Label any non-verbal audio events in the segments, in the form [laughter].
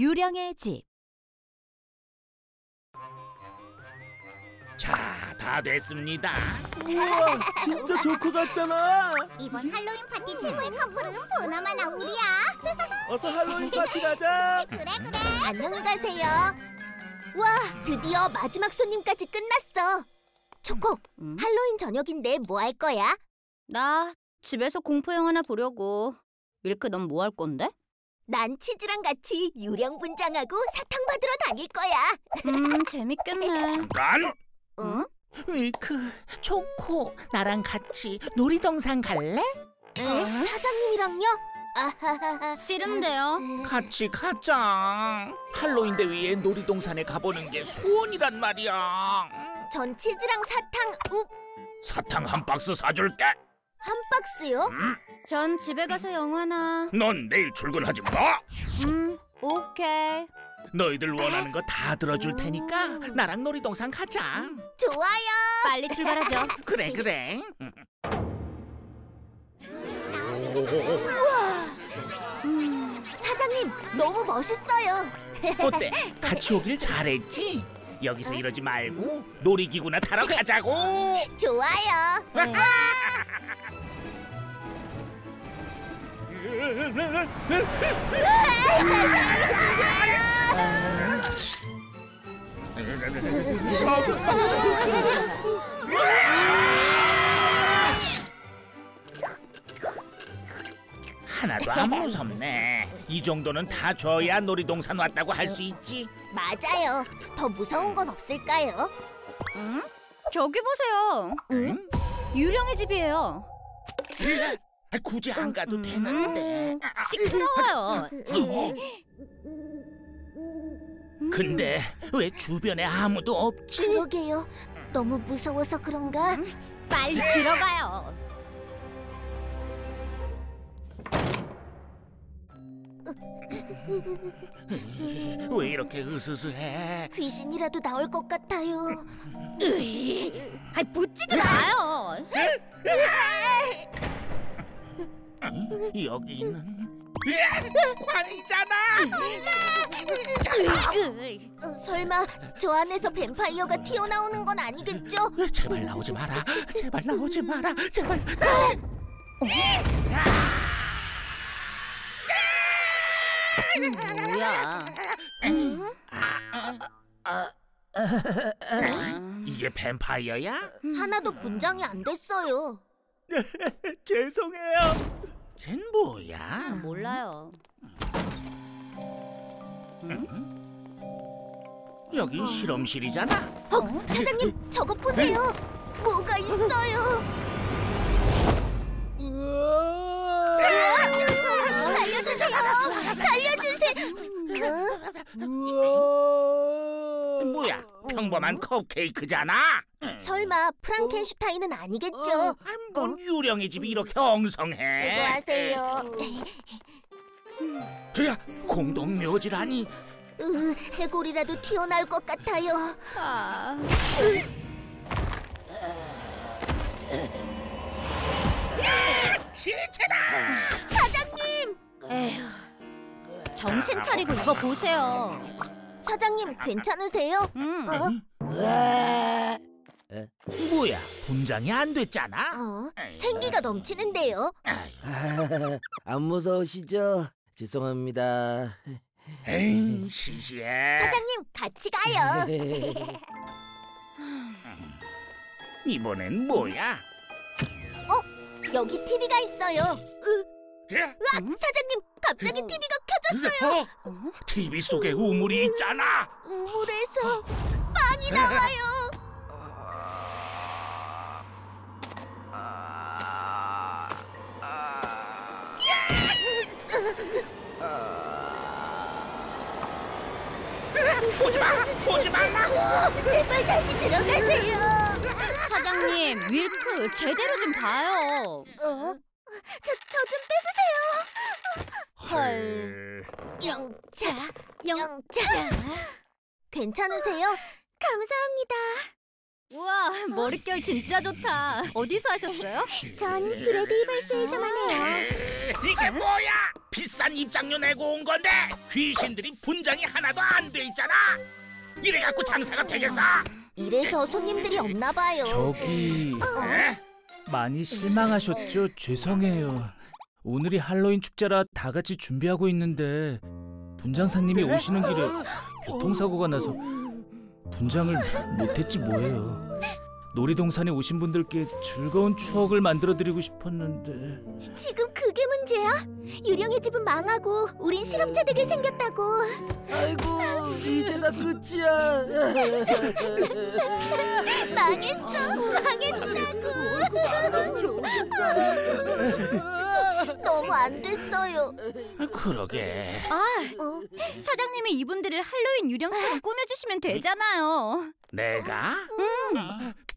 유령의 집 자, 다 됐습니다. 우와, [laughs] 진짜 조커 같잖아. 이번 할로윈 파티 최고의 커플은 보나마나 우리야. [laughs] 어서 할로윈 파티 가자. [laughs] 그래 그래. 안녕히 가세요. 와, 드디어 마지막 손님까지 끝났어. 초코, 음? 할로윈 저녁인데 뭐 할 거야? 나 집에서 공포 영화나 보려고 밀크 넌 뭐 할 건데? 난 치즈랑 같이 유령 분장하고 사탕 받으러 다닐 거야. 음 [laughs] 재밌겠네 잠깐. 응? 윌크, 초코, 나랑 같이 놀이동산 갈래? 에? 사장님이랑요? 아하하하. 싫은데요 같이 가자. 할로윈 대위에 놀이동산에 가보는 게 소원이란 말이야. 전 치즈랑 사탕 욱! 사탕 한 박스 사줄게. 한 박스요? 전 집에 가서 영화나 넌 내일 출근하지 마. 음 오케이 너희들 원하는 거 다 들어줄 테니까 나랑 놀이동산 가자. 좋아요. 빨리 출발하죠 [laughs] 그래 그래. 사장님, 너무 멋있어요. [laughs] 어때? 같이 오길 잘했지? 여기서 이러지 말고 놀이기구나 타러 가자고. 좋아요. [laughs] 하나도 안 무섭네. 이 정도는 다 줘야 놀이동산 왔다고 할 수 있지. 맞아요. 더 무서운 건 없을까요? 저기 보세요 응? 유령의 집이에요 아, 굳이 안 가도 되는데. 시끄러워요. 근데 왜 주변에 아무도 없지? 그러게요. 너무 무서워서 그런가? 빨리 들어가요. 왜 이렇게 으스스해? 귀신이라도 나올 것 같아요. 아이 붙지도 마요 여기는 관이잖아. 어, 설마 저 안에서 뱀파이어가 튀어나오는 건 아니겠죠? 제발 나오지 마라. 제발 나오지 마라. 제발. 뭐야 이게 뱀파이어야? 하나도 분장이 안 됐어요. [laughs] 죄송해요. 쟨 뭐야? 몰라요 여긴 실험실이잖아. 어, 사장님 저것 보세요. 뭐가 있어요? 살려주세요. 살려주세요. 어? 평범한 컵케이크잖아. 설마 프랑켄슈타인은 아니겠죠? 뭔 유령의 집이 이렇게 엉성해? 수고하세요. 야, 공동 묘지라니. 으, 해골이라도 튀어나올 것 같아요. 아, 시체다. 사장님! 에휴 정신 차리고 이거 보세요 사장님 괜찮으세요? 음. 어? 뭐야? 분장이 안 됐잖아. 어? 생기가 넘치는데요? 안 무서우시죠? 죄송합니다. 에이, 시시해. 사장님 같이 가요. 이번엔 뭐야? 여기 TV가 있어요. 으, 야, 으악, 사장님 갑자기 TV가 켜졌어요. 어? TV 속에 우물이 있잖아. 우물에서 빵이 나와요. 보지 마, 보지 말라고. 제발 다시 들어가세요. 사장님 윌크 제대로 좀 봐요 어? 저 저 좀 빼주세요. 헐. 영차, 영차. 괜찮으세요? 감사합니다. 우와, 머릿결 진짜 좋다. 어디서 하셨어요? 전 브래드 이발소에서만 해요. 이게 뭐야? 비싼 입장료 내고 온 건데 귀신들이 분장이 하나도 안 돼 있잖아. 이래 갖고 장사가 되겠어? 이래서 손님들이 없나 봐요. 저기 에? 많이 실망하셨죠? 죄송해요. 오늘이 할로윈 축제라 다 같이 준비하고 있는데 분장사님이 오시는 길에 교통사고가 나서 분장을 못했지 뭐예요. 놀이동산에 오신 분들께 즐거운 추억을 만들어드리고 싶었는데 지금 그게 문제야? 유령의 집은 망하고 우린 실험자 되게 생겼다고. 아이고 이제 다 끝이야. [laughs] 망했어. 망했다고. [laughs] 너무 안 됐어요. 그러게. 아, 어? 사장님이 이분들을 할로윈 유령처럼 꾸며주시면 되잖아요. 내가?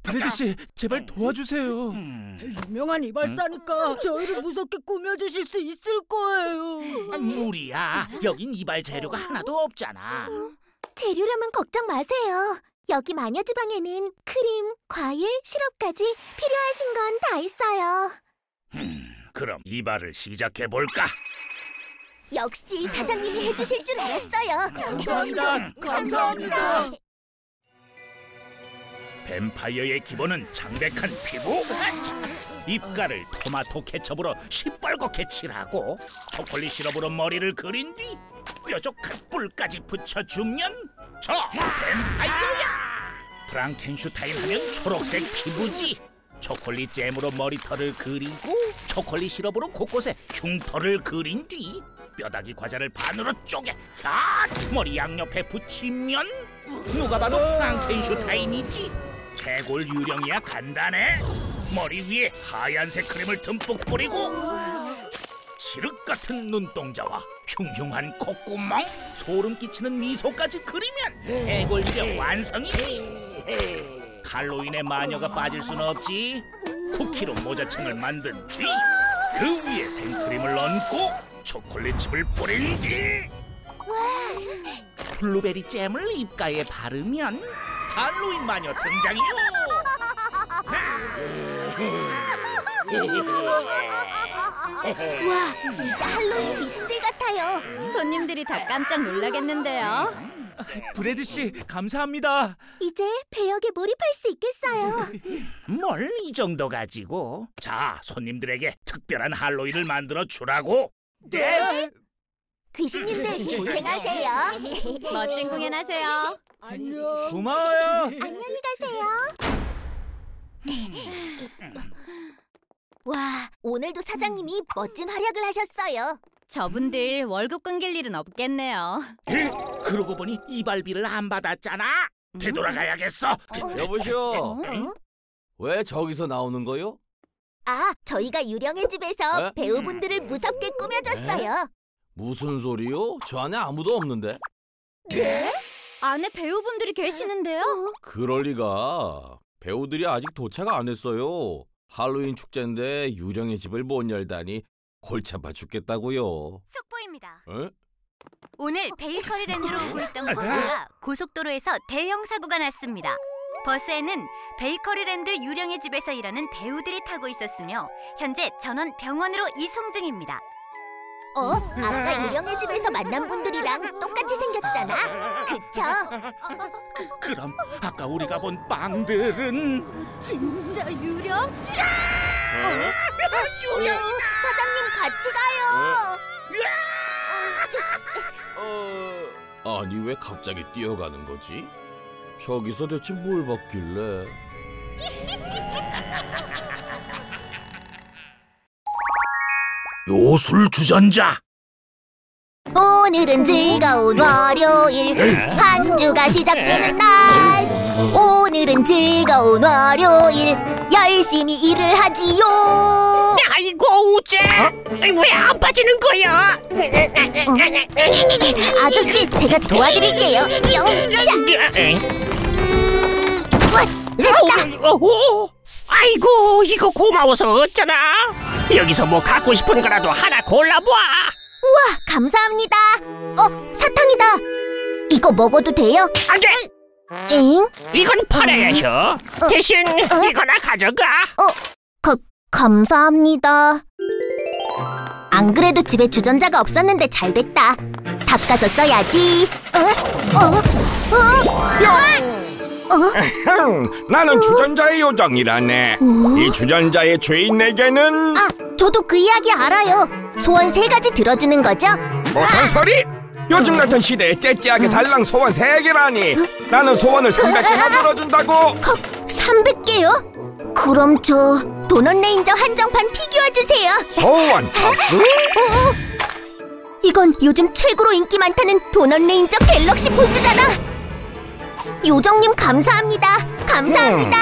브래드 씨 제발 도와주세요. 음, 유명한 이발사니까 저희를 무섭게 꾸며주실 수 있을 거예요. 무리야. 여긴 이발 재료가 하나도 없잖아. 재료라면 걱정 마세요. 여기 마녀 주방에는 크림, 과일, 시럽까지 필요하신 건 다 있어요. 그럼 이발을 시작해 볼까? 역시 사장님이 해주실 줄 알았어요. 감사합니다. 감사합니다. 뱀파이어의 기본은 창백한 피부? 입가를 토마토 케첩으로 시뻘겋게 칠하고 초콜릿 시럽으로 머리를 그린 뒤 뾰족한 뿔까지 붙여주면 저 뱀파이어야! 프랑켄슈타인 하면 초록색 피부지. 초콜릿 잼으로 머리털을 그리고 초콜릿 시럽으로 곳곳에 흉터를 그린 뒤 뼈다귀 과자를 반으로 쪼개 야 머리 양옆에 붙이면 누가 봐도 프랑켄슈타인이지 해골 유령이야 간단해? 머리 위에 하얀색 크림을 듬뿍 뿌리고 칠흑 같은 눈동자와 흉흉한 콧구멍 소름 끼치는 미소까지 그리면 해골 유령 완성이지 할로윈에 마녀가 빠질 순 없지. 쿠키로 모자층을 만든 뒤 그 위에 생크림을 얹고 초콜릿 칩을 뿌린 뒤 블루베리 잼을 입가에 바르면 할로윈 마녀 등장이요. 와, 진짜 할로윈 귀신들 같아요. 손님들이 다 깜짝 놀라겠는데요. 브래드 씨 감사합니다. 이제 배역에 몰입할 수 있겠어요. [laughs] 뭘 이 정도 가지고? 자, 손님들에게 특별한 할로윈을 만들어 주라고. 네. 귀신님들 고생하세요. [laughs] 멋진 공연하세요. 안녕. 고마워요. 안녕히 가세요. 와, 오늘도 사장님이 멋진 활약을 하셨어요. 저분들 월급 끊길 일은 없겠네요. 에? 그러고 보니 이발비를 안 받았잖아. 되돌아가야겠어. 여보시오. 어? 왜 저기서 나오는 거요? 아, 저희가 유령의 집에서 에? 배우분들을 무섭게 꾸며줬어요. 무슨 소리요? 저 안에 아무도 없는데. 안에 배우분들이 계시는데요. 그럴 리가. 배우들이 아직 도착 안 했어요. 할로윈 축제인데 유령의 집을 못 열다니 골치 아파 죽겠다고요. 속보입니다. 에? 오늘 베이커리 랜드로 오고 있던 버스가 고속도로에서 대형 사고가 났습니다. 버스에는 베이커리랜드 유령의 집에서 일하는 배우들이 타고 있었으며 현재 전원 병원으로 이송 중입니다. 어? 아까 유령의 집에서 만난 분들이랑 똑같이 생겼잖아. 그쵸? 그럼 아까 우리가 본 빵들은 진짜 유령? 유령. 사장님 같이 가요. 어... 아니 왜 갑자기 뛰어가는 거지? 저기서 대체 뭘 봤길래? [laughs] 요술 주전자. 오늘은 즐거운 월요일. 한 주가 시작되는 날. 오늘은 즐거운 월요일. 열심히 일을 하지요. 아이고 우째 왜 안 빠지는 거야? 아저씨 제가 도와드릴게요. 영자. 됐다. 오, 아이고 이거 고마워서 어쩌나? 여기서 뭐 갖고 싶은 거라도 하나 골라봐. 우와 감사합니다 어 사탕이다 이거 먹어도 돼요? 안돼. 엥? 이건 팔아야죠. 대신 이거나 가져가. 가, 감사합니다. 안 그래도 집에 주전자가 없었는데 잘 됐다. 닦아서 써야지. 어? 어? 어? 흥, 나는 주전자의 요정이라네. 이 주전자의 주인에게는 아, 저도 그 이야기 알아요. 소원 세 가지 들어주는 거죠? 무슨 소리? 요즘 같은 시대에 째째하게 달랑 소원 세개라니 나는 소원을 300개나 들어준다고 헉, 300개요? 그럼 저 도넛 레인저 한정판 피규어 주세요. 소원 접수? 이건 요즘 최고로 인기 많다는 도넛 레인저 갤럭시 보스잖아. 요정님 감사합니다. 감사합니다.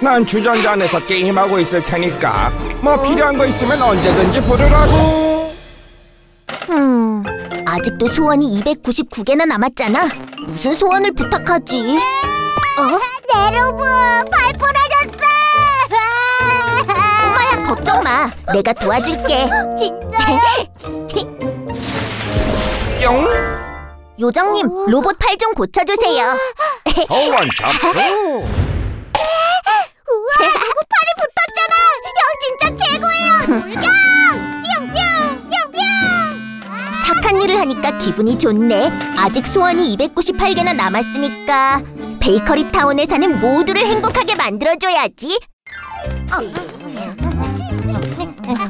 난 주전자 안에서 게임하고 있을 테니까 뭐 필요한 거 있으면 언제든지 부르라고 음, 아직도 소원이 299개나 남았잖아. 무슨 소원을 부탁하지? 어? 여러분 발 부러졌어. 꼬마야 걱정 마. 내가 도와줄게. 진짜요? 뿅 [laughs] 요정님 로봇 팔 좀 고쳐주세요. 소원 접수 우와 누구 [laughs] 팔이 붙었잖아. 형 진짜 최고예요. 뿅! 뿅뿅! 뿅뿅! 착한 일을 하니까 기분이 좋네. 아직 소원이 298개나 남았으니까 베이커리 타운에 사는 모두를 행복하게 만들어줘야지.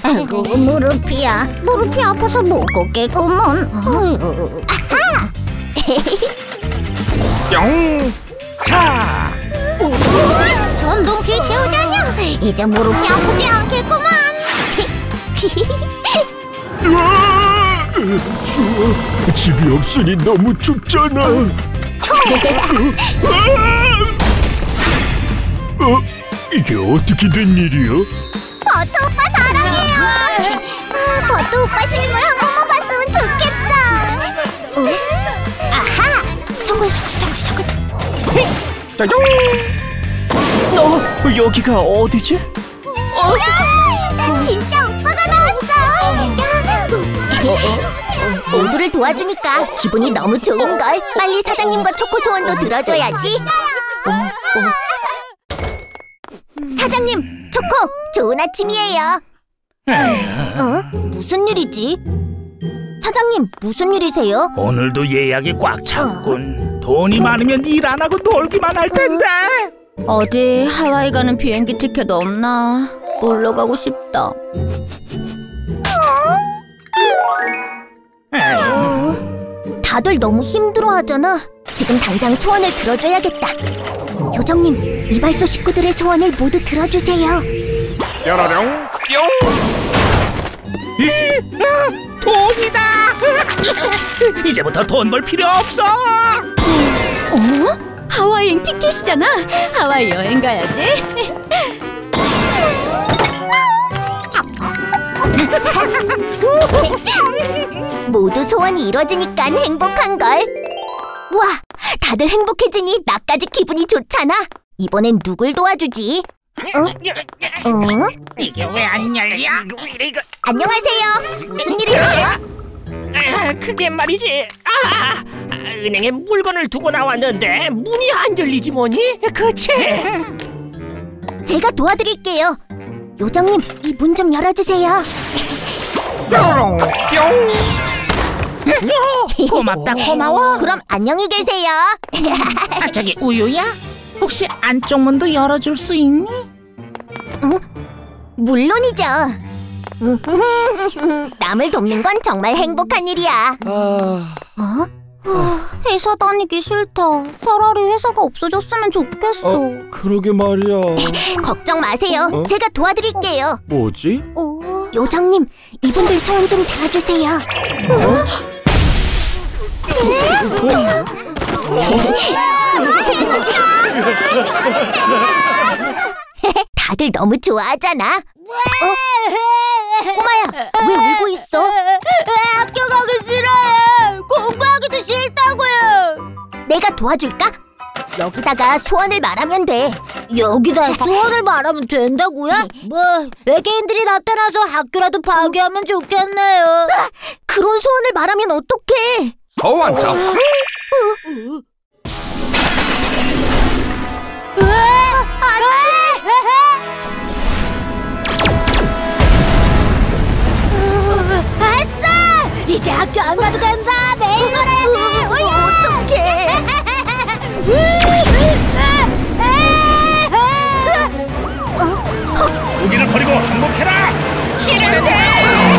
아이고 무릎이야. 무릎이 아파서 못 걷겠구먼. 어휴. 뿅 하! 우와, 전동휠 채우자냐? 이제 무릎이 아프지 않겠구만. 추워. 집이 없으니 너무 춥잖아. 어? 이게 어떻게 된 일이야? 버트 오빠 사랑해요. 아, 버트 오빠 실물 한 번만 봤으면 좋겠다. 소금 소금 소금. 짜잔 너 여기가 어디지? 진짜 오빠가 나왔어. 모두를 도와주니까 기분이 너무 좋은 걸. 빨리 사장님과 초코 소원도 들어줘야지. 사장님, 초코, 좋은 아침이에요. 어? 무슨 일이지? 사장님, 무슨 일이세요? 오늘도 예약이 꽉 찼군. 돈이 많으면 일 안 하고 놀기만 할 텐데. 어디 하와이 가는 비행기 티켓 없나? 놀러 가고 싶다. 다들 너무 힘들어하잖아. 지금 당장 소원을 들어줘야겠다. 요정님, 이발소 식구들의 소원을 모두 들어주세요. 뾰로롱 뿅 돈이다. [laughs] 이제부터 돈 벌 필요 없어. 어? 하와이행 티켓이잖아. 하와이 여행 가야지. 모두 소원이 이루어지니까 행복한 걸. 와, 다들 행복해지니 나까지 기분이 좋잖아. 이번엔 누굴 도와주지? 어? 어? 이게 왜 안 열려? 안녕하세요. 무슨 일이세요? 아, 그게 말이지. 아, 아, 은행에 물건을 두고 나왔는데 문이 안 열리지 뭐니? 그치? 제가 도와드릴게요. 요정님, 이 문 좀 열어주세요. 뿅 [laughs] 고맙다 고마워. 그럼 안녕히 계세요. 아 저기 우유야? 혹시 안쪽 문도 열어줄 수 있니? 물론이죠. [laughs] 남을 돕는 건 정말 행복한 일이야. 어? 회사 다니기 싫다. 차라리 회사가 없어졌으면 좋겠어. 어, 그러게 말이야. [laughs] 걱정 마세요. 어? 제가 도와드릴게요. 뭐지? 오. 요정님, 이분들 소원 좀 들어주세요. [laughs] 다들 너무 좋아하잖아. 어? 꼬마야, 왜 울고 있어? 학교 가기 싫어요. 공부하기도 싫다고요. 내가 도와줄까? 여기다가 소원을 말하면 돼. 여기다 소원을 말하면 된다고요? 뭐 외계인들이 나타나서 학교라도 파괴하면 좋겠네요. 그런 소원을 말하면 어떡해? 소원 접수 아싸! 이제 학교 안 가도 된다. 매일 놀아야 돼. 어떡해? [laughs] 무기를 버리고 항복해라. 싫은데.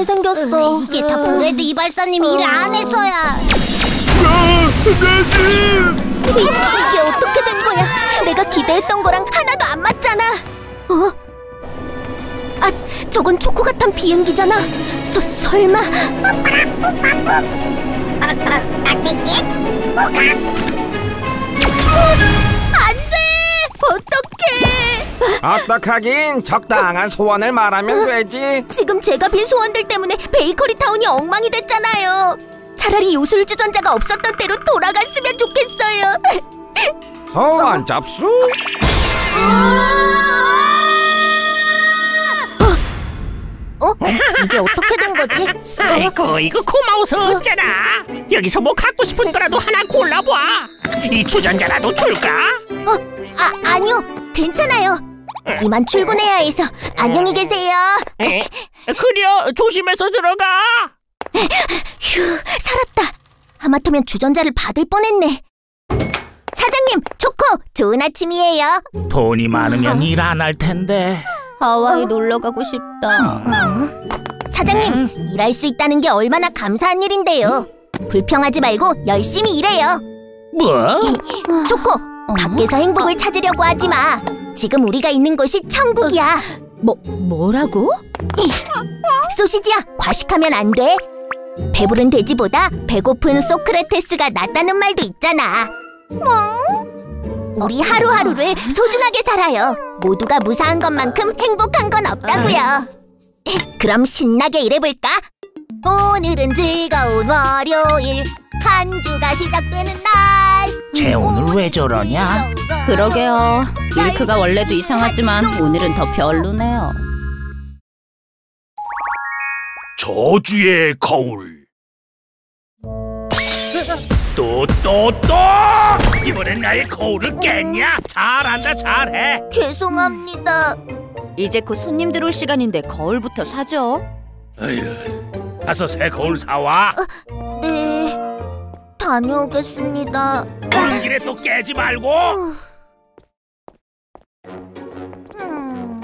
곰팡이 생겼어. 이게 다 브레드 이발사님이 일 안 해서야. 이, 이게 어떻게 된 거야? 내가 기대했던 거랑 하나도 안 맞잖아. 어? 아, 저건 초코 같은 비행기잖아. 저 설마 안 어떡하긴 적당한 소원을 말하면 되지 지금 제가 빈 소원들 때문에 베이커리 타운이 엉망이 됐잖아요. 차라리 요술 주전자가 없었던 때로 돌아갔으면 좋겠어요. 소원 접수 어? 이게 어떻게 된 거지? 아이고 이거 고마워서 어쩌나. 여기서 뭐 갖고 싶은 거라도 하나 골라봐. 이 주전자라도 줄까? 어? 아, 아니요. 괜찮아요. 이만 출근해야 해서 안녕히 계세요. 에? 그려 조심해서 들어가. 휴, 살았다. 하마터면 주전자를 받을 뻔했네. 사장님, 초코, 좋은 아침이에요. 돈이 많으면 일 안 할 텐데. 하와이 놀러 가고 싶다. 사장님, 일할 수 있다는 게 얼마나 감사한 일인데요. 불평하지 말고 열심히 일해요. 뭐? 초코, 밖에서 행복을 찾으려고 하지 마. 지금 우리가 있는 곳이 천국이야. 뭐 뭐라고? 소시지야, 과식하면 안 돼. 배부른 돼지보다 배고픈 소크라테스가 낫다는 말도 있잖아. 우리 하루하루를 소중하게 살아요. 모두가 무사한 것만큼 행복한 건 없다고요. 그럼 신나게 일해볼까? 오늘은 즐거운 월요일 한 주가 시작되는 날. 쟤 오늘 왜 저러냐? 그러게요. 밀크가 원래도 이상하지만 오늘은 더 별로네요. 저주의 거울. 또 또 또! 이번엔 나의 거울을 깼냐? 잘한다 잘해. 죄송합니다. 이제 곧 손님 들어올 시간인데 거울부터 사죠. 어휴, 가서 새 거울 사와. 네, 다녀오겠습니다. 오는 길에 또 깨지 말고. 음,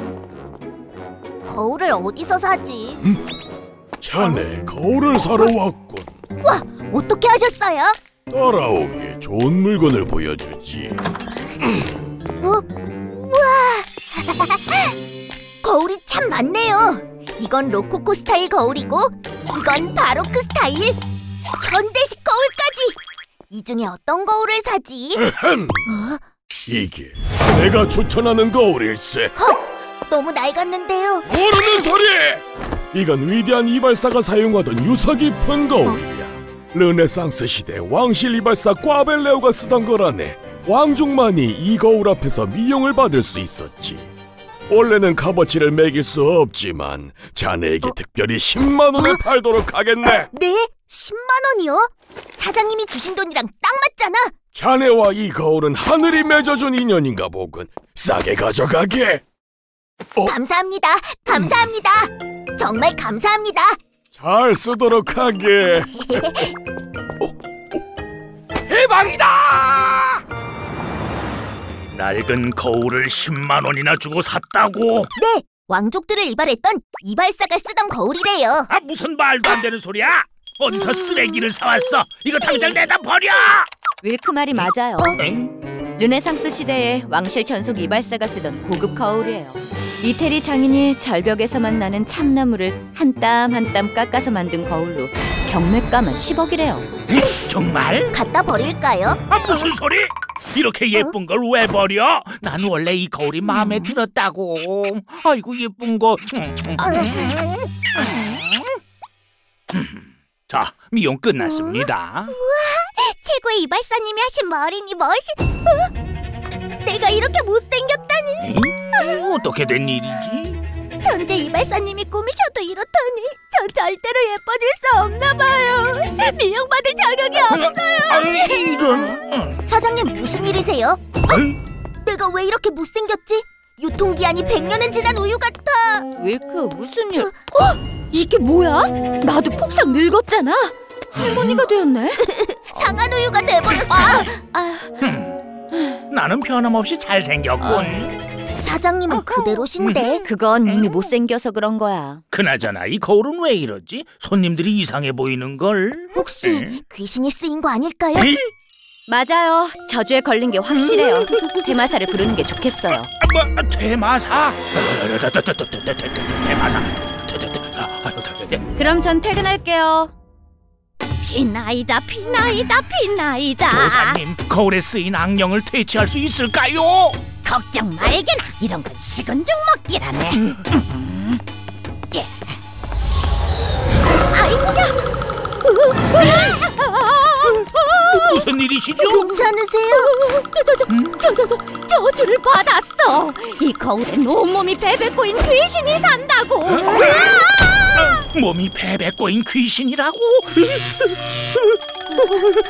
거울을 어디서 사지? 자네 거울을 사러 왔군. 와, 어떻게 하셨어요? 따라오게 좋은 물건을 보여주지. 어? 우와! [laughs] 거울이 참 많네요. 이건 로코코 스타일 거울이고, 이건 바로크 스타일, 현대식 거울까지. 이 중에 어떤 거울을 사지? 이게 내가 추천하는 거울일세. 너무 낡았는데요. 모르는 소리! 이건 위대한 이발사가 사용하던 유서 깊은 거울이야. 르네상스 시대 왕실 이발사 꽈벨레오가 쓰던 거라네. 왕족만이 이 거울 앞에서 미용을 받을 수 있었지. 원래는 값어치를 매길 수 없지만 자네에게 특별히 10만 원을 팔도록 하겠네. 네? 10만 원이요? 사장님이 주신 돈이랑 딱 맞잖아. 자네와 이 거울은 하늘이 맺어준 인연인가 보군. 싸게 가져가게. 감사합니다. 감사합니다. 정말 감사합니다. 잘 쓰도록 하게. [laughs] 대박이다! 낡은 거울을 10만 원이나 주고 샀다고? 네, 왕족들을 이발했던 이발사가 쓰던 거울이래요. 아 무슨 말도 안 되는 소리야? 어디서 쓰레기를 사왔어? 이거 당장 내다 버려! 윌크 말이 맞아요. 르네상스 시대에 왕실 전속 이발사가 쓰던 고급 거울이에요. 이태리 장인이 절벽에서만 나는 참나무를 한 땀 한 땀 깎아서 만든 거울로 경매가만 10억이래요. 정말? 갖다 버릴까요? 아 무슨 소리? 이렇게 예쁜 걸 왜 버려? 난 원래 이 거울이 마음에 들었다고. 아이고 예쁜 거. 자 미용 끝났습니다. 최고의 이발사님이 하신 머리니 멋있. 내가 이렇게 못생겼다니 에이? 어떻게 된 일이지? 천재 이발사님이 꾸미셔도 이렇다니 저 절대로 예뻐질 수 없나 봐요 미용받을 자격이 없어요 아니 이런 응. 사장님 무슨 일이세요? 내가 왜 이렇게 못생겼지? 유통기한이 100년은 지난 우유 같아 윌크 무슨 일? 어? 이게 뭐야? 나도 폭삭 늙었잖아. 할머니가 되었네. [laughs] 상한 우유가 돼버렸어 나는 변함없이 잘생겼군 사장님은 그대로신데 그건 이미 못생겨서 그런 거야. 그나저나 이 거울은 왜 이러지? 손님들이 이상해 보이는걸 혹시 귀신이 쓰인 거 아닐까요? 에이? 맞아요. 저주에 걸린 게 확실해요. 대마사를 부르는 게 좋겠어요. 뭐, 대마사? 대마사 그럼 전 퇴근할게요. 피나이다 피나이다 피나이다. 도사님 거울에 쓰인 악령을 퇴치할 수 있을까요? 걱정 말게나. 이런 건 식은 죽 먹기라네. 예. 무슨 일이시죠? 괜찮으세요? 저저 저 저주를 받았어. 이 거울엔 온몸이 베베 꼬인 귀신이 산다고. 몸이 베베 꼬인 귀신이라고?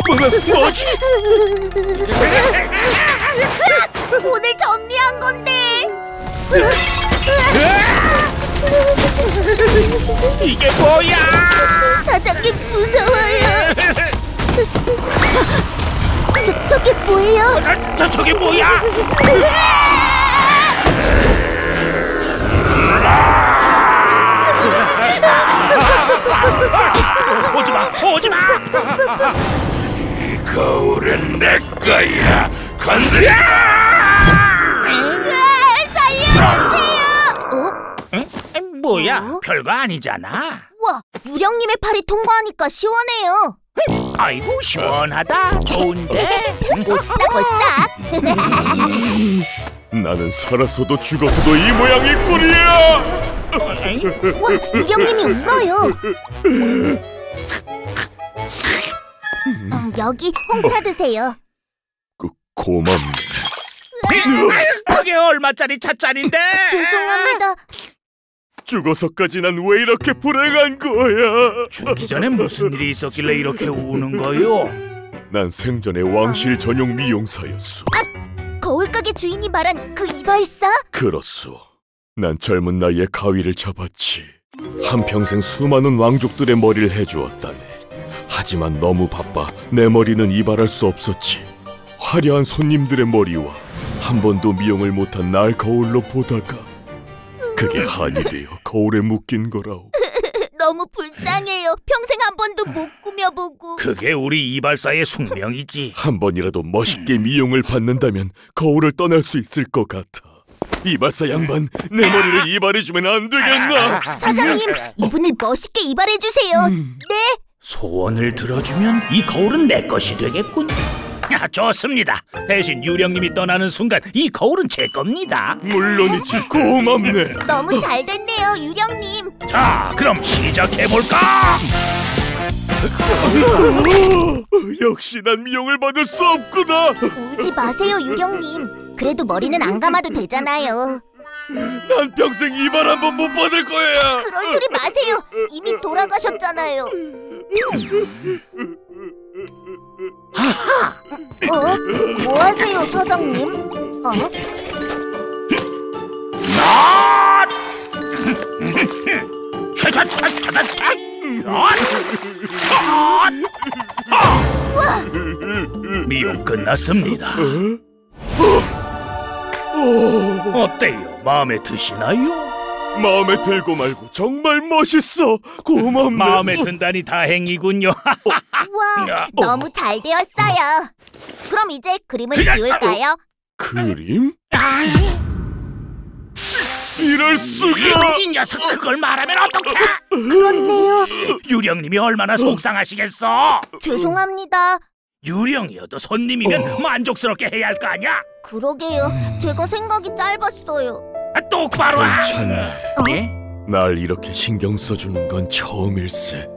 뭐, 뭐지? 오늘 정리한 건데 이게 뭐야? 사장님 무서워요 저, 저게 뭐예요? 아, 저 저게 뭐야? 오지 마, 오지 마. 이 거울은 내 거야. 건드려! 살려주세요 어? 응? 뭐야? 어? 별거 아니잖아. 와 유령님의 팔이 통과하니까 시원해요 아이고 시원하다. 좋은데. 오싹오싹 나는 살아서도 죽어서도 이 모양이. 에이? 와 유령님이 울어요 음, 여기 홍차 드세요 그, 고맙네. 그게 얼마짜리 차짜리인데? 죄송합니다 죽어서까지 난 왜 이렇게 불행한 거야? 죽기 전에 무슨 일이 있었길래 이렇게 우는 거요? 난 생전에 왕실 전용 미용사였소. 거울 가게 주인이 말한 그 이발사? 그렇소. 난 젊은 나이에 가위를 잡았지. 한평생 수많은 왕족들의 머리를 해주었다네. 하지만 너무 바빠 내 머리는 이발할 수 없었지. 화려한 손님들의 머리와 한 번도 미용을 못한 날 거울로 보다가 그게 한이 되어 거울에 묶인 거라오. [laughs] 너무 불쌍해요 평생 한 번도 못 꾸며보고 그게 우리 이발사의 숙명이지. 한 번이라도 멋있게 미용을 받는다면 거울을 떠날 수 있을 것 같아. 이발사 양반, 내 머리를 이발해주면 안 되겠나? 사장님 이분을 멋있게 이발해주세요 네 소원을 들어주면 이 거울은 내 것이 되겠군. 야, 좋습니다. 대신 유령님이 떠나는 순간 이 거울은 제 겁니다. 물론이지, 고맙네. 너무 잘 됐네요 유령님 자, 그럼 시작해 볼까? 역시 난 미용을 받을 수 없구나. 울지 마세요 유령님 그래도 머리는 안 감아도 되잖아요 난 평생 이발 한 번 못 받을 거야. 그런 소리 마세요 이미 돌아가셨잖아요 어? 뭐 하세요 사장님? 어? 낫! 차차차차차! 미용 끝났습니다. 어때요? 마음에 드시나요? 마음에 들고 말고 정말 멋있어. 고맙네. 마음에 든다니 다행이군요. [laughs] 우와 야, 너무 잘 되었어요 그럼 이제 그림을 지울까요? 그림? 이럴 수가. 이 녀석 그걸 말하면 어떡해? 그렇네요 유령님이 얼마나 속상하시겠어? 죄송합니다 유령이어도 손님이면 만족스럽게 해야 할 거 아니야? 그러게요 제가 생각이 짧았어요 아, 똑바로 하. 괜찮네. 예? 날 이렇게 신경 써주는 건 처음일세.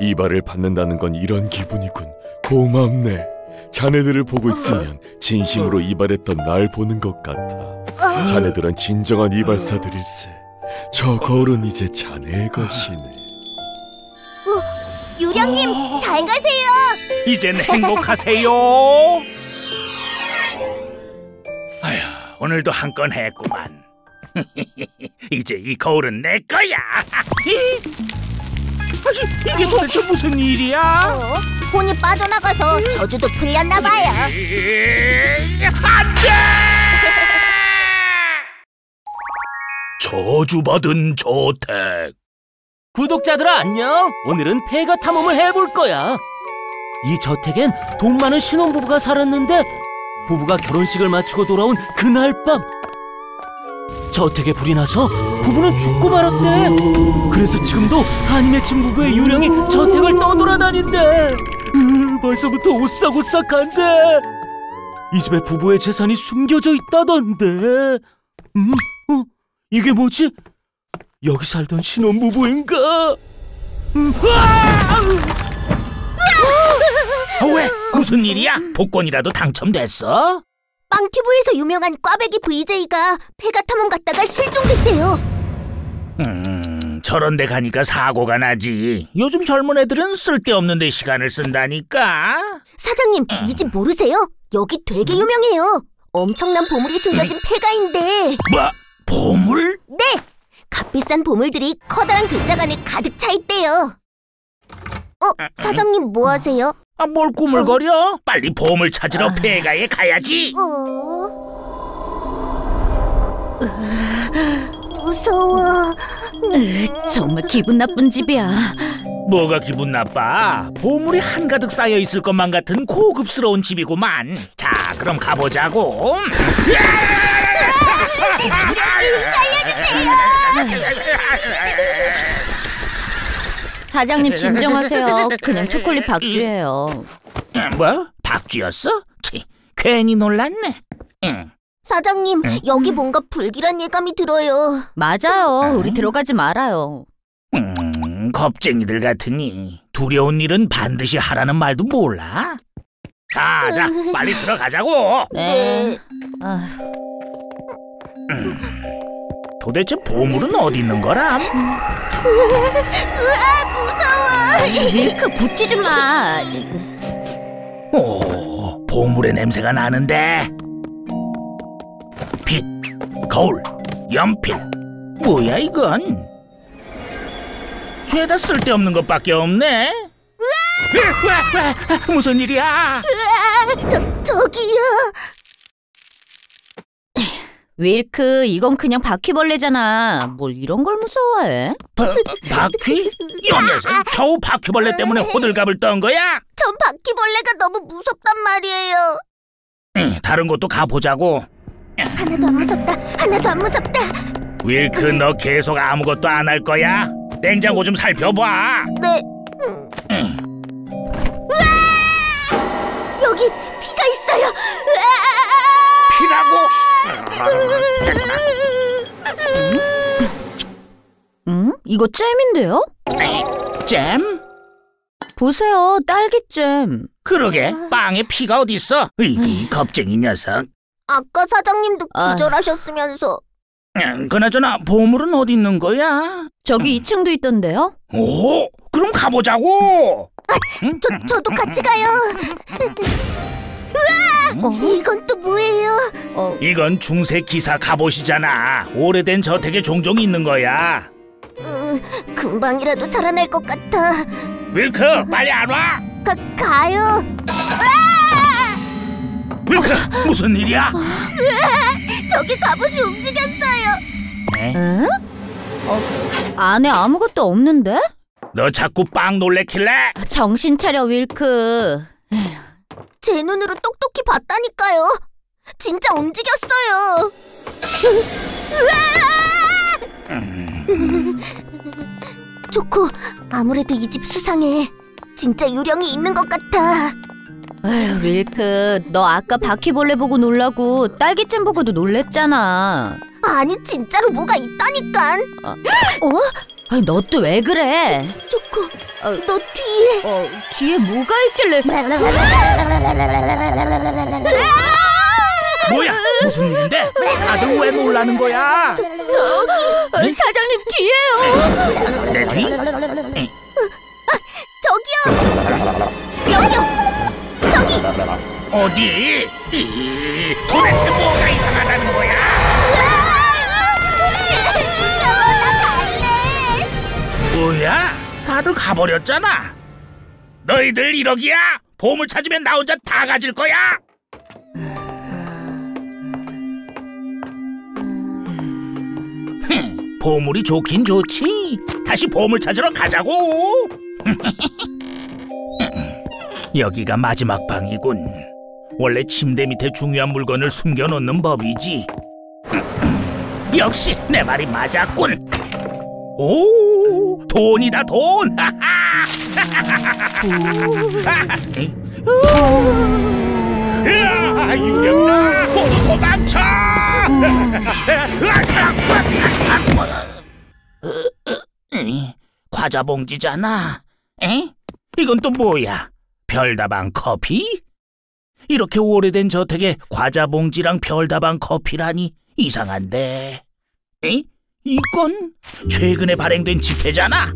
이발을 받는다는 건 이런 기분이군. 고맙네. 자네들을 보고 있으면 진심으로 이발했던 날 보는 것 같아. 자네들은 진정한 이발사들일세. 저 거울은 이제 자네의 것이네. 유령님 잘 가세요. 이젠 행복하세요. 아휴, 오늘도 한 건 했구만. [laughs] 이제 이 거울은 내 거야. [laughs] 아니, 이게 도대체 무슨 일이야? 어? 혼이 빠져나가서 저주도 풀렸나 봐요. [laughs] 안돼! 저주받은 저택. 구독자들아 안녕. 오늘은 폐가 탐험을 해볼 거야. 이 저택엔 돈 많은 신혼부부가 살았는데 부부가 결혼식을 마치고 돌아온 그날 밤 저택에 불이 나서 부부는 죽고 말았대. 그래서 지금도 한이 맺힌 부부의 유령이 저택을 떠돌아다닌대. 으, 벌써부터 오싹오싹한데. 이 집에 부부의 재산이 숨겨져 있다던데. 음? 어? 이게 뭐지? 여기 살던 신혼부부인가? 음, 아! 아, 왜? 무슨 일이야? 복권이라도 당첨됐어? 빵튜브에서 유명한 꽈배기 VJ가 폐가 탐험 갔다가 실종됐대요. 음, 저런 데 가니까 사고가 나지. 요즘 젊은 애들은 쓸데없는 데 시간을 쓴다니까. 사장님, 이집 모르세요? 여기 되게 유명해요. 엄청난 보물이 숨겨진 폐가인데. 뭐? 보물? 네! 값비싼 보물들이 커다란 글자가 안에 가득 차 있대요. 어, 사장님 뭐 하세요? 아, 뭘 꾸물거려? 빨리 보물 찾으러 폐가에 가야지. 어... 무서워. 정말 기분 나쁜 집이야. 뭐가 기분 나빠? 보물이 한가득 쌓여 있을 것만 같은 고급스러운 집이구만. 자, 그럼 가보자고. 사장님 [laughs] 진정하세요. 그냥 초콜릿 박쥐예요. 뭐? 박쥐였어? 치, 괜히 놀랐네. 응. 사장님, 여기 뭔가 불길한 예감이 들어요. 맞아요. 우리 들어가지 말아요. 음, 겁쟁이들 같으니 두려운 일은 반드시 하라는 말도 몰라. 자, 자, [laughs] 빨리 들어가자고. 네. 아, 도대체 보물은 어디 있는 거람? 으아, 무서워. 밀크 붙이지 마. 오, 보물의 냄새가 나는데. 빛, 거울, 연필. 뭐야 이건? 죄다 쓸데없는 것밖에 없네. 으아! 으아, 으아, 무슨 일이야? 으아, 저, 저기요. 윌크, 이건 그냥 바퀴벌레잖아. 뭘 이런 걸 무서워해? 바, 바 퀴? 이 녀석 겨우 바퀴벌레 때문에 호들갑을 떤 거야? 전 바퀴벌레가 너무 무섭단 말이에요. 응, 다른 곳도 가보자고. 하나도 안 무섭다. 하나도 안 무섭다. 윌크 너 계속 아무것도 안 할 거야? 냉장고 좀 살펴봐. 네. 응. 으아! 여기 피가 있어요. 으아! 응? 이거 잼인데요? 잼? 보세요, 딸기잼. 그러게 빵에 피가 어딨어? 이 겁쟁이 녀석. 아까 사장님도 아. 기절하셨으면서. 음, 그나저나 보물은 어디 있는 거야? 저기 2층도 있던데요? 오, 그럼 가보자고. 응? 저 저도 같이 가요. 우 와! 이건 또 뭐예요? 이건 중세 기사 갑옷이잖아. 오래된 저택에 종종 있는 거야. 음, 금방이라도 살아날 것 같아. 윌크, 빨리 안 와. 가 가요. 윌크, 무슨 일이야? 저기 갑옷이 움직였어요. 응? 어, 안에 아무것도 없는데? 너 자꾸 빵 놀래킬래? 정신 차려, 윌크. 제 눈으로 똑똑히 봤다니까요. 진짜 움직였어요. [laughs] 초코, 아무래도 이 집 수상해. 진짜 유령이 있는 것 같아. 에휴, 윌크, 너 아까 바퀴벌레 보고 놀라고 딸기잼 보고도 놀랬잖아. 아니 진짜로 뭐가 있다니깐. 어? 너또 왜 그래? 초코, 너 뒤에. 어, 뒤에 뭐가 있길래? [laughs] 뭐야? 무슨 일인데? 다들 왜 놀라는 거야? 어, 사장님 뒤에요. 내 뒤? 저기요. 여기요. 어디? 이, 도대체 뭐가 이상하다는 거야? 뭐야? 다들 가버렸잖아. 너희들 이러기야? 보물 찾으면 나 혼자 다 가질 거야? 흠, 보물이 좋긴 좋지. 다시 보물 찾으러 가자고. [laughs] 여기가 마지막 방이군. 원래 침대 밑에 중요한 물건을 숨겨놓는 법이지. 역시 내 말이 맞았군. 오, 돈이다 돈. 으아, 유령아, 도망쳐! 과자 봉지잖아. 에? 이건 또 뭐야? 별다방 커피? 이렇게 오래된 저택에 과자 봉지랑 별다방 커피라니 이상한데. 에? 이건 최근에 발행된 지폐잖아.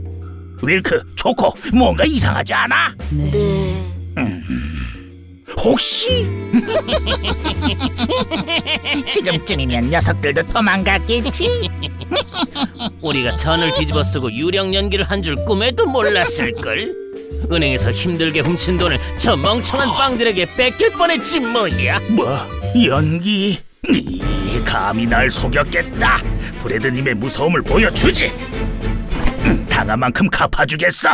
윌크, 초코, 뭔가 이상하지 않아? 네. 음, 혹시? [laughs] 지금쯤이면 녀석들도 도망갔겠지? 우리가 천을 뒤집어 쓰고 유령 연기를 한 줄 꿈에도 몰랐을걸. 은행에서 힘들게 훔친 돈을 저 멍청한 빵들에게 뺏길 뻔했지 뭐야. 뭐? 연기? 이, 감히 날 속였겠다. 브레드님의 무서움을 보여주지. 음, 당한 만큼 갚아주겠어.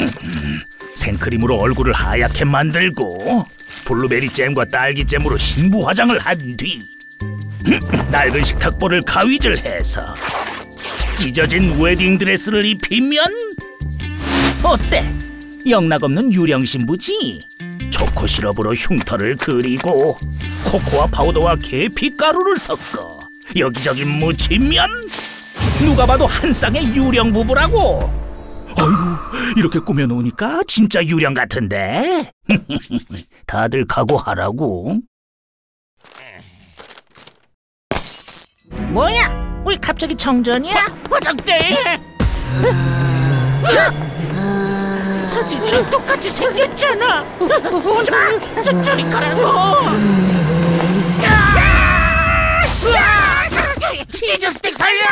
음, 생크림으로 얼굴을 하얗게 만들고 블루베리 잼과 딸기 잼으로 신부 화장을 한 뒤 낡은 식탁보를 가위질해서 찢어진 웨딩 드레스를 입히면 어때? 영락 없는 유령 신부지? 초코 시럽으로 흉터를 그리고 코코아 파우더와 계피 가루를 섞어 여기저기 묻히면 누가 봐도 한 쌍의 유령 부부라고. 어휴, 이렇게 꾸며놓으니까 진짜 유령 같은데. [laughs] 다들 각오하라고. 뭐야? 우리 갑자기 정전이야? 화장대. [laughs] 사진이랑 똑같이 생겼잖아. 마. 저 저리 가라고. 치즈 스틱 살려!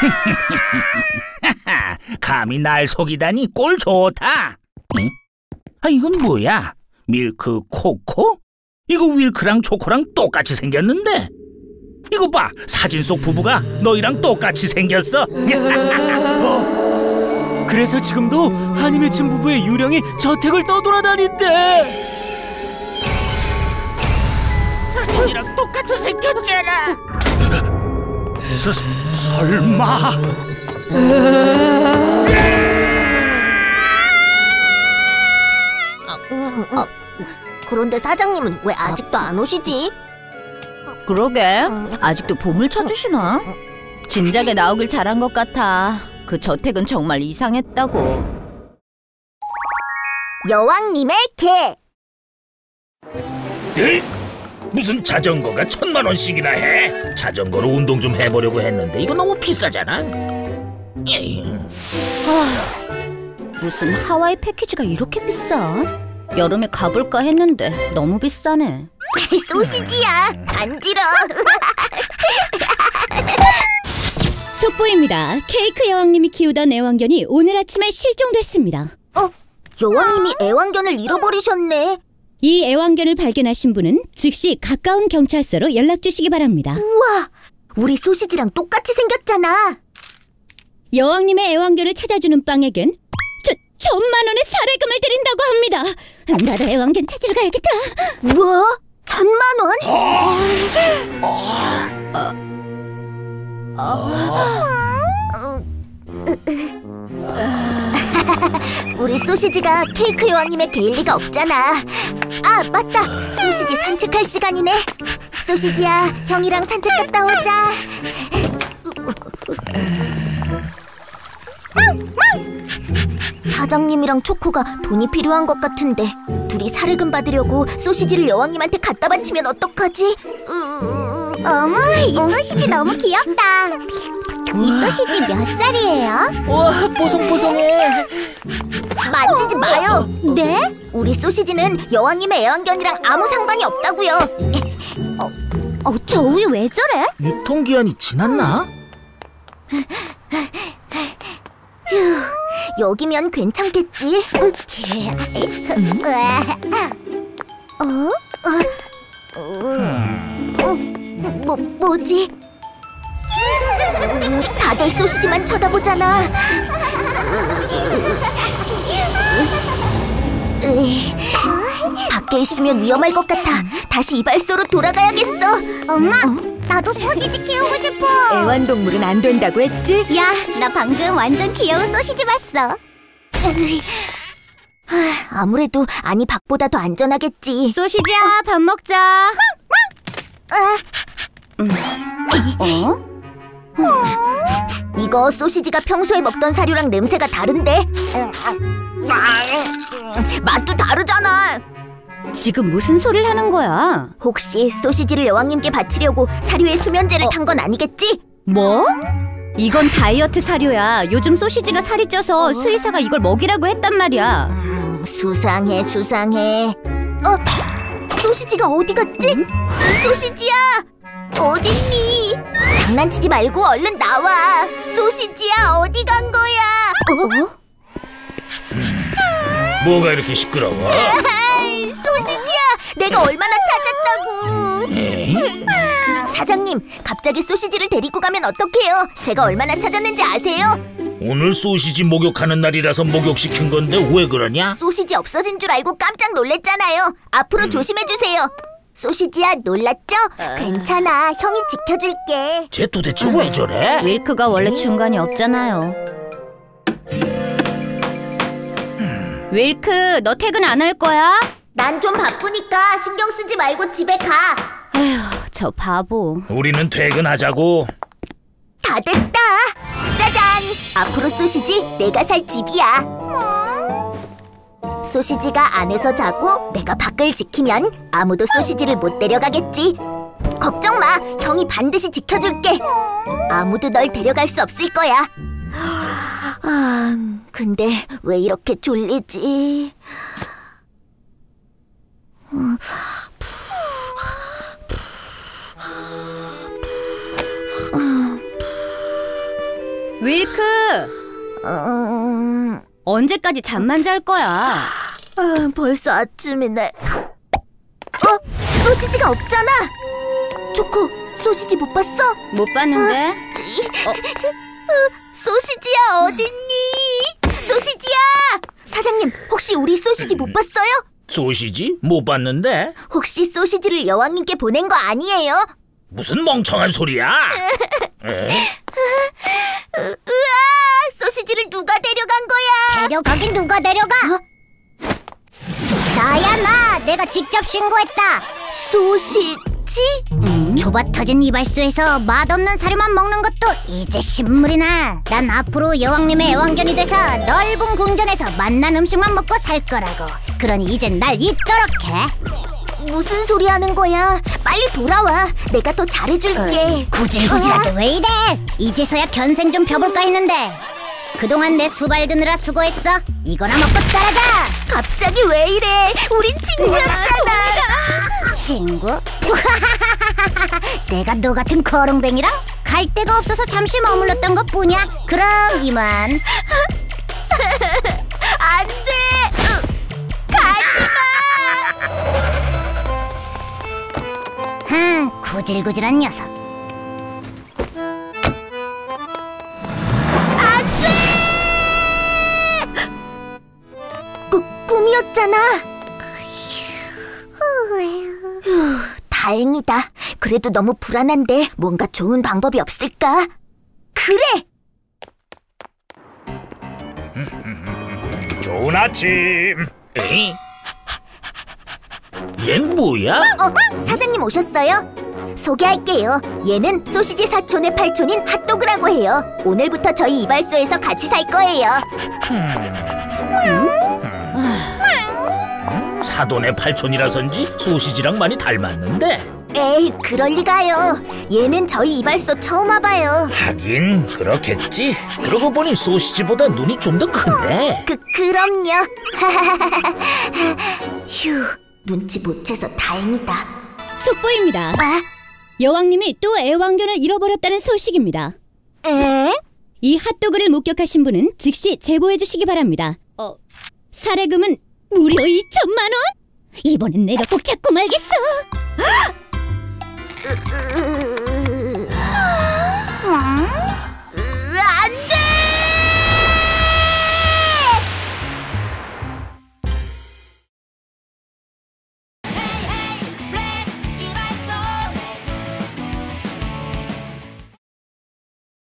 [laughs] 감히 날 속이다니 꼴 좋다. 응? 아 이건 뭐야? 밀크 코코? 이거 윌크랑 초코랑 똑같이 생겼는데. 이거 봐, 사진 속 부부가 너희랑 똑같이 생겼어. [laughs] 그래서 지금도 한이 맺힌 부부의 유령이 저택을 떠돌아다닌대. 사진이랑 똑같이 생겼잖아. 서, 설마? 어, 그런데 사장님은 왜 아직도 안 오시지? 그러게. 아직도 보물 찾으시나? 진작에 나오길 잘한 것 같아. 그 저택은 정말 이상했다고. 여왕님의 개. 에이? 무슨 자전거가 천만 원씩이나 해? 자전거로 운동 좀 해보려고 했는데 이거 너무 비싸잖아. 에이. 무슨 하와이 패키지가 이렇게 비싸? 여름에 가볼까 했는데 너무 비싸네. [laughs] 소시지야. 간지러. [laughs] 속보입니다. 케이크 여왕님이 키우던 애완견이 오늘 아침에 실종됐습니다. 어, 여왕님이 애완견을 잃어버리셨네. 이 애완견을 발견하신 분은 즉시 가까운 경찰서로 연락 주시기 바랍니다. 우와, 우리 소시지랑 똑같이 생겼잖아. 여왕님의 애완견을 찾아주는 빵에겐 저, 천만 원의 사례금을 드린다고 합니다. 나도 애완견 찾으러 가야겠다. 뭐? 천만 원? 우리 소시지가 케이크 여왕님의 개일 리가 없잖아. 아, 맞다. 소시지 산책할 시간이네. 소시지야, 형이랑 산책 갔다 오자. 사장님이랑 초코가 돈이 필요한 것 같은데 둘이 사례금 받으려고 소시지를 여왕님한테 갖다 바치면 어떡하지? 으... 어머, 이 소시지 너무 귀엽다. 이 소시지 몇 살이에요? 와 뽀송뽀송해. 만지지 마요. 네? 우리 소시지는 여왕님의 애완견이랑 아무 상관이 없다고요. 어, 어, 저 우유 왜 저래? 유통기한이 지났나? [laughs] 휴, 여기면 괜찮겠지? 어? 어? 어? 어? 뭐, 뭐지? 다들 소시지만 쳐다보잖아. 으이, 밖에 있으면 위험할 것 같아. 다시 이발소로 돌아가야겠어. 엄마, 나도 소시지 키우고 싶어. 애완동물은 안 된다고 했지? 야, 나 방금 완전 귀여운 소시지 봤어. 아무래도 아니 박보다 더 안전하겠지. 소시지야, 밥 먹자. 어? 이거 소시지가 평소에 먹던 사료랑 냄새가 다른데? 맛도 다르잖아. 지금 무슨 소리를 하는 거야? 혹시 소시지를 여왕님께 바치려고 사료에 수면제를 탄 건 아니겠지? 뭐? 이건 다이어트 사료야. 요즘 소시지가 살이 쪄서 수의사가 이걸 먹이라고 했단 말이야. 음, 수상해, 수상해. 어? 소시지가 어디 갔지? 소시지야! 어딨니? 장난치지 말고 얼른 나와. 소시지야, 어디 간 거야? 어? 뭐가 이렇게 시끄러워? [laughs] 내가 얼마나 찾았다고. 에이? [laughs] 사장님, 갑자기 소시지를 데리고 가면 어떡해요? 제가 얼마나 찾았는지 아세요? 오늘 소시지 목욕하는 날이라서 목욕시킨 건데 왜 그러냐? 소시지 없어진 줄 알고 깜짝 놀랬잖아요. 앞으로 조심해 주세요. 소시지야, 놀랐죠? 괜찮아, 형이 지켜줄게. 쟤 도대체 왜 저래? 윌크가 원래 중간이 없잖아요. 윌크, 너 퇴근 안 할 거야? 난 좀 바쁘니까 신경 쓰지 말고 집에 가. 에휴, 저 바보. 우리는 퇴근하자고. 다 됐다. 짜잔! 앞으로 소시지 내가 살 집이야. 소시지가 안에서 자고 내가 밖을 지키면 아무도 소시지를 못 데려가겠지. 걱정 마, 형이 반드시 지켜줄게. 아무도 널 데려갈 수 없을 거야. 아, 근데 왜 이렇게 졸리지? 윌크! 음, 언제까지 잠만 잘 거야? 아, 벌써 아침이네. 어? 소시지가 없잖아. 초코, 소시지 못 봤어? 못 봤는데? 어? 소시지야 어딨니? 소시지야! 사장님, 혹시 우리 소시지 못 봤어요? 소시지? 못 봤는데? 혹시 소시지를 여왕님께 보낸 거 아니에요? 무슨 멍청한 소리야? [laughs] 에? 으아! 소시지를 누가 데려간 거야? 데려가긴 누가 데려가? 나야 나 내가 직접 신고했다 소시지? 좁아 터진 이발소에서 맛없는 사료만 먹는 것도 이제 신물이나 난 앞으로 여왕님의 애완견이 돼서 넓은 궁전에서 맛난 음식만 먹고 살 거라고 그러니 이젠 날 잊도록 해 무슨 소리 하는 거야? 빨리 돌아와. 내가 더 잘해줄게. 구질구질하게 왜 이래 이제서야 견생 좀 펴볼까 했는데 그동안 내 수발 드느라 수고했어 이거나 먹고 따라자 갑자기 왜 이래? 우린 친구였잖아. 친구? [laughs] 내가 너 같은 거렁뱅이랑 갈 데가 없어서 잠시 머물렀던 것 뿐이야. 그럼 이만. 흥, 구질구질한 녀석. 꾸, 꿈이었잖아. 휴, 다행이다. 그래도 너무 불안한데 뭔가 좋은 방법이 없을까? 그래! 좋은 아침. 에이? 얜 뭐야? 어, 사장님 오셨어요? 소개할게요. 얘는 소시지 사촌의 팔촌인 핫도그라고 해요. 오늘부터 저희 이발소에서 같이 살 거예요. 사돈의 팔촌이라선지 소시지랑 많이 닮았는데 에이, 그럴 리가요. 얘는 저희 이발소 처음 와봐요. 하긴 그렇겠지 그러고 보니 소시지보다 눈이 좀 더 큰데 그, 그럼요. [laughs] 휴, 눈치 못 채서 다행이다. 속보입니다. 아? 여왕님이 또 애완견을 잃어버렸다는 소식입니다. 에? 이 핫도그를 목격하신 분은 즉시 제보해 주시기 바랍니다. 어, 사례금은 무려 2천만 원? 이번엔 내가 꼭 찾고 말겠어.